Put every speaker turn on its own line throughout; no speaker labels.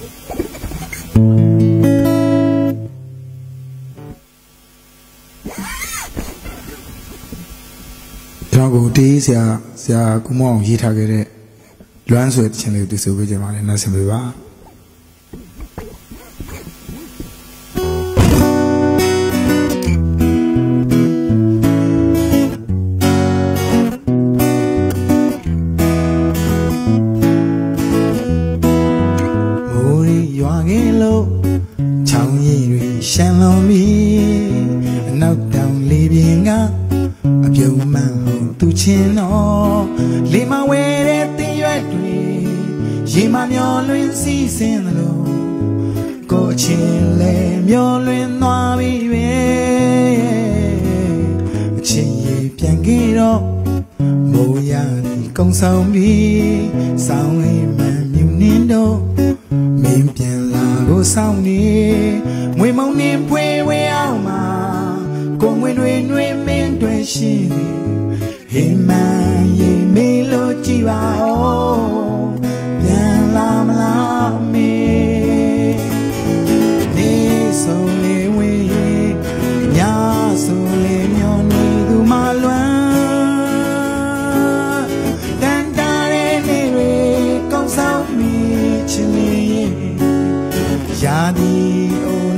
ကျွန်တော်ကိုတေးဆရာဆရာကုမောအောင်ရေးထားခဲ့တဲ့လွမ်းဆွဲခြင်းလေးကိုသူဆိုပေးကြပါလေနားဆင်ပေးပါ ရီရွာခဲ့လို့ချောင်းရည်တွေရှမ်းလွန်ပြီးအနောက်တောင်လေပြင်းကအပြုံးမှန်ဟုန်သူချင်းတော်လေမဝဲတဲ့တင်ရွက်တွေရေမမျောလွင်စီးစင်းသလိုကိုယ်ချင်းလဲမျောလွင်သွားပြီပဲအချင်းရေပြန်ခဲ့တော့မိုးရည်ကုံဆောင်ပြီးဆောင်းလေးမှန်မြူနှင်းတော့ မင်းပြန်လာကိုဆောင်နေငွေမုံနှင်းဖွေဝဲအောင်မှာကိုငွေတွေနှွေမင်းတွေရှိသည်ဟိမန်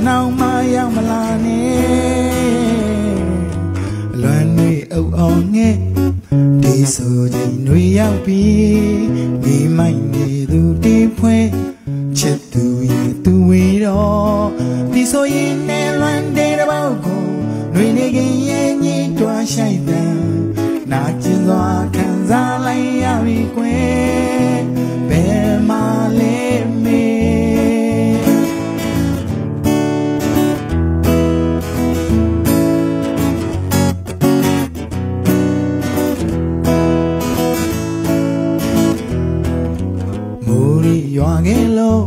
နောက်မရောက်မလာနဲ့အလွမ်းတွေအုပ်အောင်ငဲ့ဒီဆိုချင်းတွေရောက်ပြီးမိမိုက်နေသူတီးဖွဲချစ်သူရဲ့သူဝေတော့ဒီဆိုရင်နဲ့လွမ်းတဲ့ဘောက်ကိုနှွေနေခင်ရဲ့ညင်တွားဆိုင်တန်နာကျင်စွာခံစားလိုက်ရပြီကွယ် ရီရွာခဲ့လို့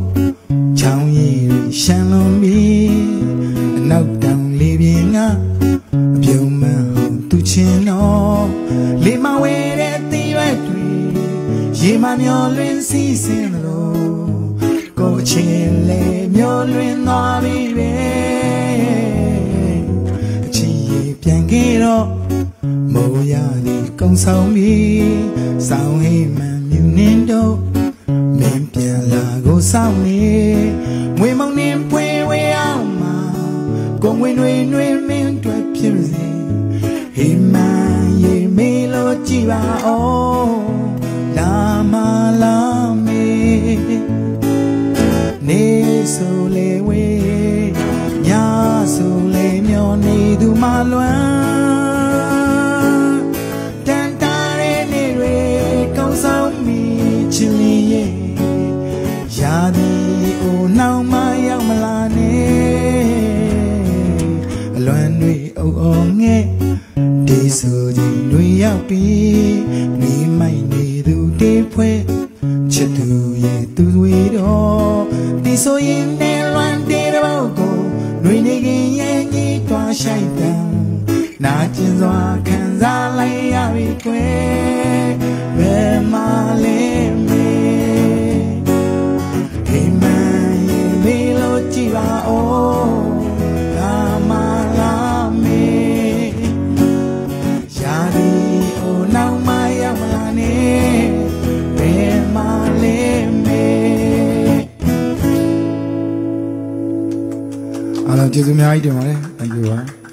ချောင်းရည်တွေရှမ်းလွန်ပြီးအနောက်တောင်လေပြင်းကအပြုံးမှန်ဟုန်သူချင်းတော်လေမဝဲတဲ့တင်ရွက်တွေရေမမျောလွင်စီးစင်းလို့ကိုယ်ချင်းလေမျောလွင်သွားပြီပဲအချီရေပြန်ခဲ့တော့မိုးရသည်ကုံဆောင်ပြီးဆောင်းဟိမှန်မြူနှင်းတော့မင်းပြန် လာကိုစောင့်နေငွေမောင်နှင်းဖွေဝေအောင်မှာကိုငွေတွေနှွေမင်းတွေ့ဖြစ်စေဟိမန်ရေမေးလို့ကြည်ပါအောင်လာမလာ လွမ်းတွေအုပ်အောင်ငဲ့ဒီဆိုချင်းတွေရောက်ပြီးမိမိုက်နေသူတေးဖွဲချစ်သူရဲ့သူတွေတော့ဒီဆိုရင်နဲ့လွမ်းတဲ့ဘောက်ကိုနှွေနေခင်ရဲ့ကြီးတွားဆိုင်တန်နာကျင်စွာခံစားလိုက်ရပြီကွယ်ဘယ်မှာလဲ ကျေးဇူးအများကြီးတင်ပါတယ် thank you ပါ